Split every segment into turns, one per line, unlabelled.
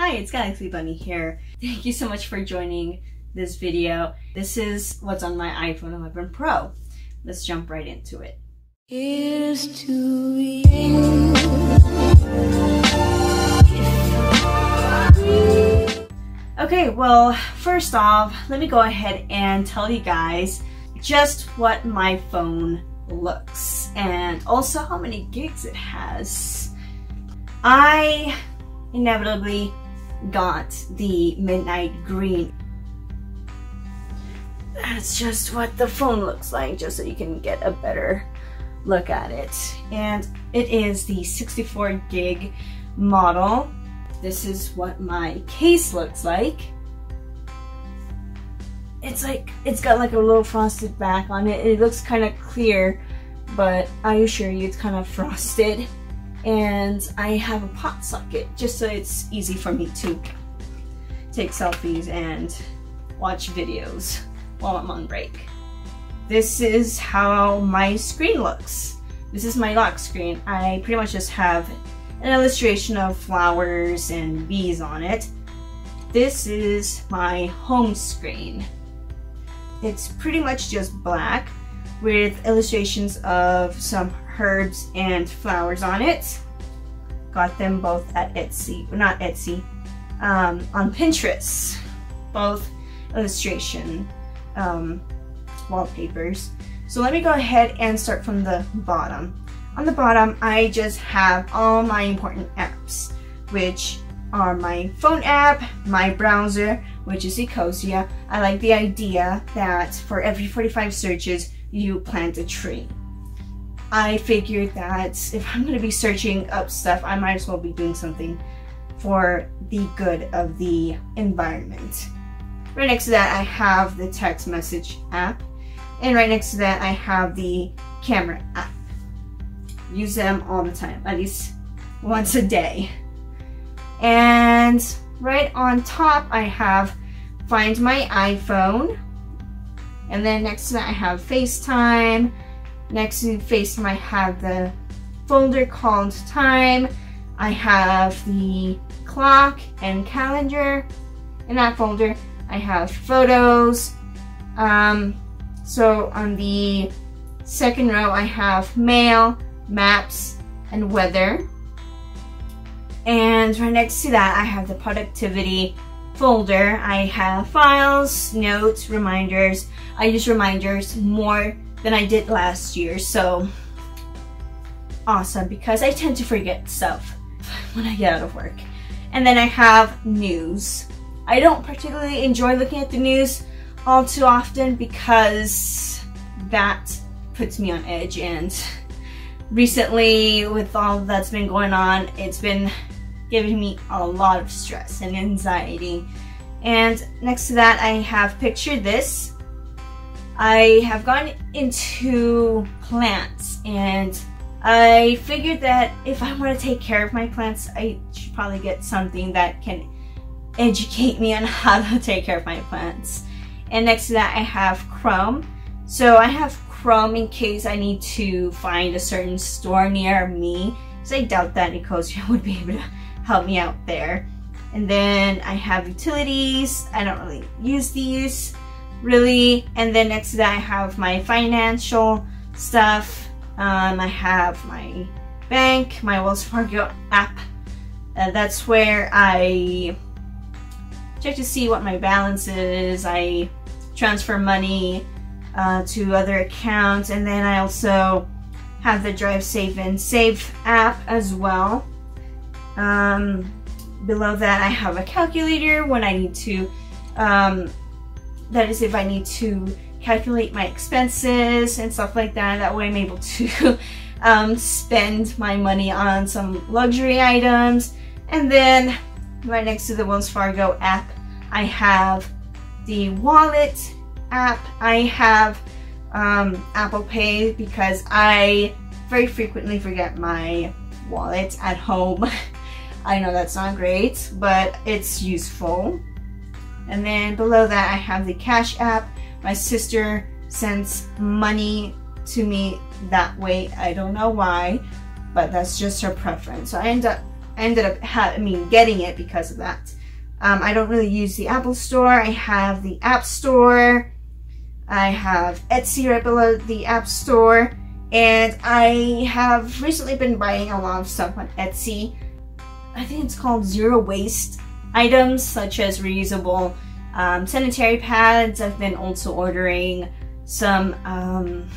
Hi, it's Galaxy Bunny here. Thank you so much for joining this video. This is what's on my iPhone 11 Pro. Let's jump right into it. Here's to you. Okay, well, first off, let me go ahead and tell you guys just what my phone looks and also how many gigs it has. I inevitably got the midnight green. That's just what the phone looks like, just so you can get a better look at it. And it is the 64 gig model. This is what my case looks like. It's like, it's got like a little frosted back on it. It looks kind of clear, but I assure you it's kind of frosted and I have a PopSocket just so it's easy for me to take selfies and watch videos while I'm on break. This is how my screen looks. This is my lock screen. I pretty much just have an illustration of flowers and bees on it. This is my home screen. It's pretty much just black with illustrations of some herbs and flowers on it. Got them both at Etsy, not Etsy, um, on Pinterest. Both illustration um, wallpapers. So let me go ahead and start from the bottom. On the bottom, I just have all my important apps, which are my phone app, my browser, which is Ecosia. I like the idea that for every 45 searches, you plant a tree. I figured that if I'm going to be searching up stuff, I might as well be doing something for the good of the environment. Right next to that, I have the text message app. And right next to that, I have the camera app. Use them all the time, at least once a day. And right on top, I have Find My iPhone. And then next to that, I have FaceTime. Next to FaceTime, I have the folder called Time. I have the clock and calendar. In that folder, I have photos. Um, so on the second row, I have mail, maps, and weather. And right next to that, I have the productivity folder. I have files, notes, reminders. I use reminders more than I did last year. So awesome because I tend to forget stuff when I get out of work. And then I have news. I don't particularly enjoy looking at the news all too often because that puts me on edge and recently with all that's been going on it's been giving me a lot of stress and anxiety and next to that I have PictureThis I have gone into plants and I figured that if I want to take care of my plants, I should probably get something that can educate me on how to take care of my plants. And next to that, I have Chrome. So I have Chrome in case I need to find a certain store near me. So I doubt that Ecosia would be able to help me out there. And then I have utilities. I don't really use these really. And then next to that, I have my financial stuff. Um, I have my bank, my Wells Fargo app. Uh, that's where I check to see what my balance is. I transfer money uh, to other accounts. And then I also have the Drive Safe and Save app as well. Um, below that, I have a calculator when I need to um, that is if I need to calculate my expenses and stuff like that. That way I'm able to um, spend my money on some luxury items. And then right next to the Wells Fargo app, I have the wallet app. I have um, Apple Pay because I very frequently forget my wallet at home. I know that's not great, but it's useful. And then below that I have the Cash app. My sister sends money to me that way. I don't know why, but that's just her preference. So I end up I ended up, ha- I mean, getting it because of that. Um, I don't really use the Apple Store. I have the App Store. I have Etsy right below the App Store. And I have recently been buying a lot of stuff on Etsy. I think it's called zero waste items such as reusable um, sanitary pads. I've been also ordering some um,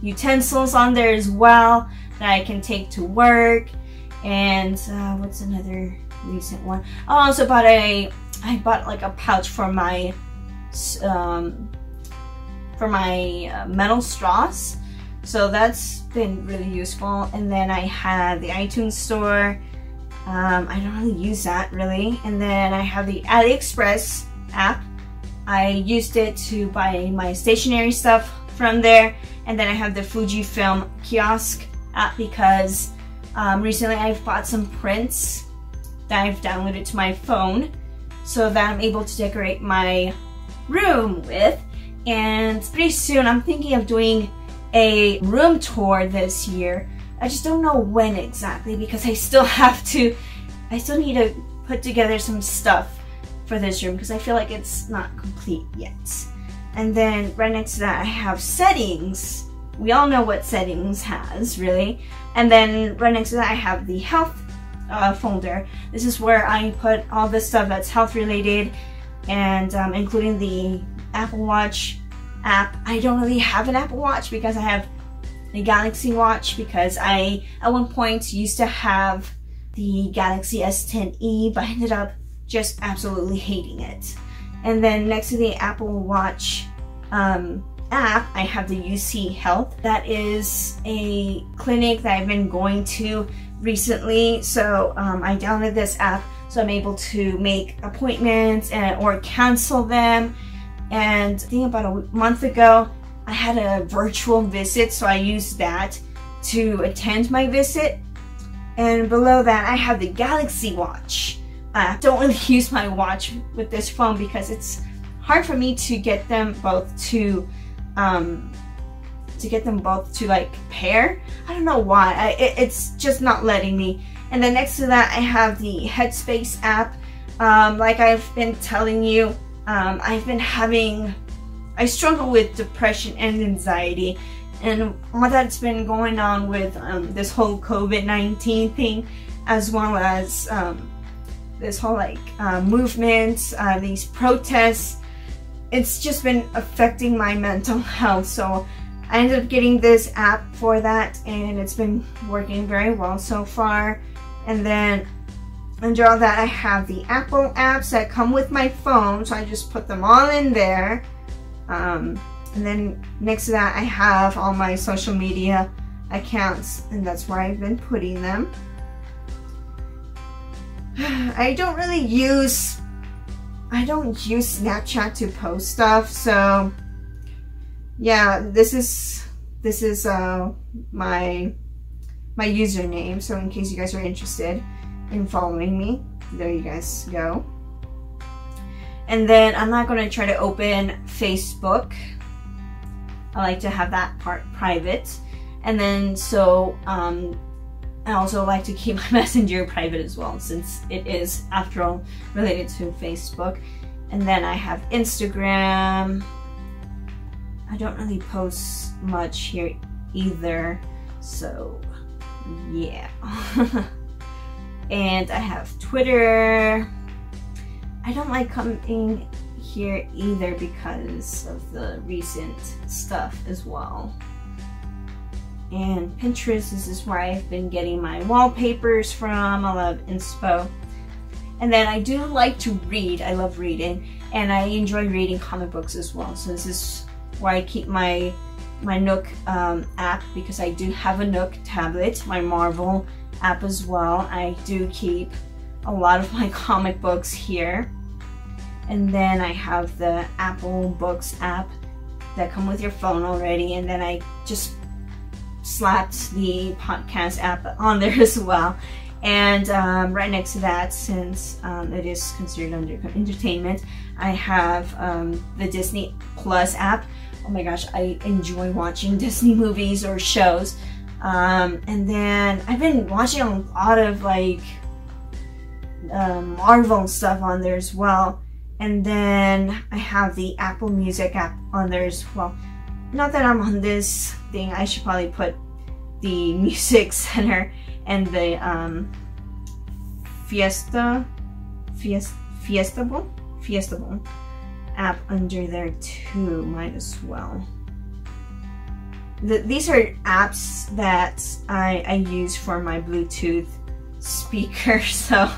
utensils on there as well that I can take to work. And uh, what's another recent one? I also bought a, I bought like a pouch for my, um, for my uh, metal straws. So that's been really useful. And then I have the iTunes store. Um, I don't really use that really. And then I have the AliExpress app. I used it to buy my stationery stuff from there. And then I have the Fujifilm kiosk app because um, recently I've bought some prints that I've downloaded to my phone so that I'm able to decorate my room with. And pretty soon I'm thinking of doing a room tour this year. I just don't know when exactly because I still have to, I still need to put together some stuff for this room because I feel like it's not complete yet. And then right next to that I have settings. We all know what settings has, really. And then right next to that I have the health uh, folder. This is where I put all the stuff that's health related and um, including the Apple Watch app. I don't really have an Apple Watch because I have a Galaxy Watch because I at one point used to have the Galaxy S10e but I ended up just absolutely hating it. And then next to the Apple Watch um, app, I have the UC Health. That is a clinic that I've been going to recently. So um, I downloaded this app so I'm able to make appointments and or cancel them. And I think about a month ago, I had a virtual visit, so I used that to attend my visit. And below that, I have the Galaxy Watch. I don't really use my watch with this phone because it's hard for me to get them both to um, to get them both to like pair. I don't know why. I, it, it's just not letting me. And then next to that, I have the Headspace app. Um, like I've been telling you, um, I've been having, I struggle with depression and anxiety. And what that's been going on with um, this whole COVID-19 thing, as well as um, this whole like uh, movement, uh, these protests, it's just been affecting my mental health. So I ended up getting this app for that and it's been working very well so far. And then under all that I have the Apple apps that come with my phone. So I just put them all in there. Um, and then next to that I have all my social media accounts and that's where I've been putting them. I don't really use I don't use Snapchat to post stuff, so yeah, this is this is uh my my username. So in case you guys are interested in following me, there you guys go. And then I'm not going to try to open Facebook. I like to have that part private. And then so um, I also like to keep my messenger private as well since it is, after all, related to Facebook. And then I have Instagram. I don't really post much here either, so yeah. and I have Twitter. I don't like coming here either because of the recent stuff as well and Pinterest. This is where I've been getting my wallpapers from. I love inspo. And then I do like to read. I love reading. And I enjoy reading comic books as well. So this is where I keep my my Nook um, app because I do have a Nook tablet, my Marvel app as well. I do keep a lot of my comic books here. And then I have the Apple Books app that come with your phone already. And then I just slapped the podcast app on there as well. And um, right next to that, since um, it is considered under entertainment, I have um, the Disney Plus app. Oh my gosh, I enjoy watching Disney movies or shows. Um, and then I've been watching a lot of like um, Marvel stuff on there as well. And then I have the Apple Music app on there as well. Not that I'm on this thing, I should probably put the Music Center and the um, Fiesta, Fiesta, Fiestable, Fiestable app under there too, might as well. The, these are apps that I, I use for my Bluetooth speaker, so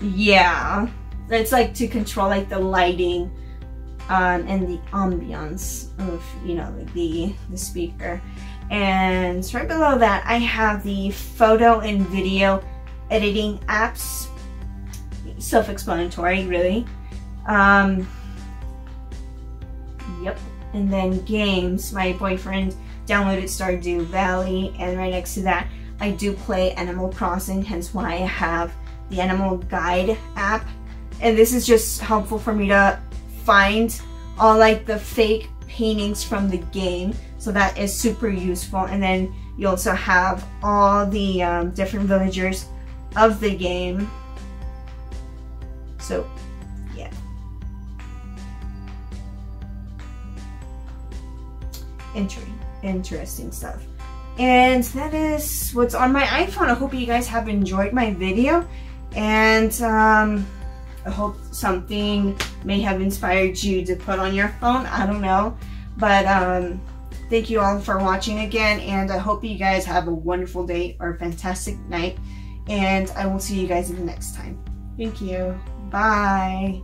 yeah. It's like to control like the lighting um, and the ambiance of, you know, the, the speaker. And right below that, I have the photo and video editing apps. Self-explanatory, really. Um, yep. And then games. My boyfriend downloaded Stardew Valley, and right next to that, I do play Animal Crossing, hence why I have the Animal Guide app. And this is just helpful for me to find all like the fake paintings from the game. So that is super useful. And then you also have all the um, different villagers of the game. So, yeah. Inter interesting stuff. And that is what's on my iPhone. I hope you guys have enjoyed my video. And um, I hope something may have inspired you to put on your phone. I don't know. But um, thank you all for watching again. And I hope you guys have a wonderful day or a fantastic night. And I will see you guys in the next time. Thank you. Bye.